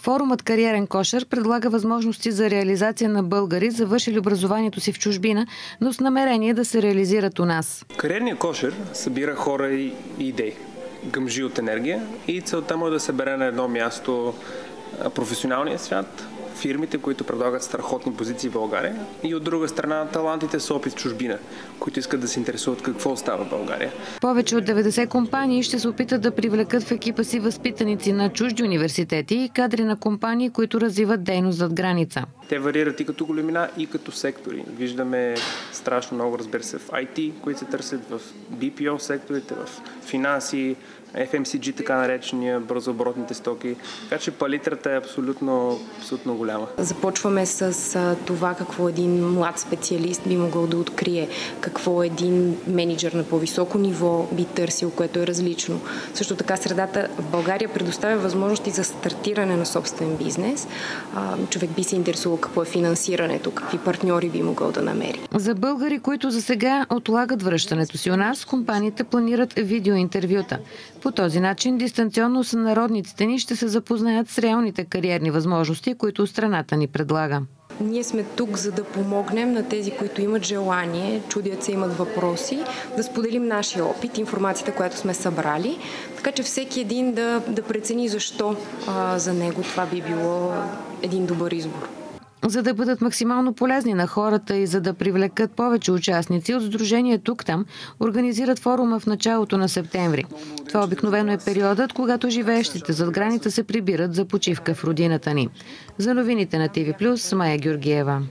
Форумът Кариерен кошер предлага възможности за реализация на българи, завършили образованието си в чужбина, но с намерение да се реализират у нас. Кариерният кошер събира хора и идеи, гъмжи от енергия и целта му е да събере на едно място професионалния свят, фирмите, които предлагат страхотни позиции в България и от друга страна талантите с опит в чужбина, които искат да се интересуват какво става в България. Повече от 90 компании ще се опитат да привлекат в екипа си възпитаници на чужди университети и кадри на компании, които развиват дейност зад граница. Те варират и като големина, и като сектори. Виждаме страшно много, разбира се, в IT, които се търсят в BPO секторите, в финанси, FMCG, така наречения, бързооборотните стоки. Така че палитрата е абсолютно, абсолютно голяма. Започваме с това какво един млад специалист би могъл да открие, какво един менеджер на по-високо ниво би търсил, което е различно. Също така средата в България предоставя възможности за стартиране на собствен бизнес. Човек би се интересувал какво е финансирането, какви партньори би могъл да намери. За българи, които за сега отлагат връщането си у нас, компаниите планират видеоинтервюта. По този начин дистанционно сънародниците ни ще се запознаят с реалните кариерни възможности, които страната ни предлага. Ние сме тук, за да помогнем на тези, които имат желание, чудят се, имат въпроси, да споделим нашия опит, информацията, която сме събрали, така че всеки един да, да прецени защо а, за него това би било един добър избор. За да бъдат максимално полезни на хората и за да привлекат повече участници, от Сдружение Тук-там организират форума в началото на септември. Това обикновено е периодът, когато живеещите зад граница се прибират за почивка в родината ни. За новините на ТВ+, Майя Георгиева.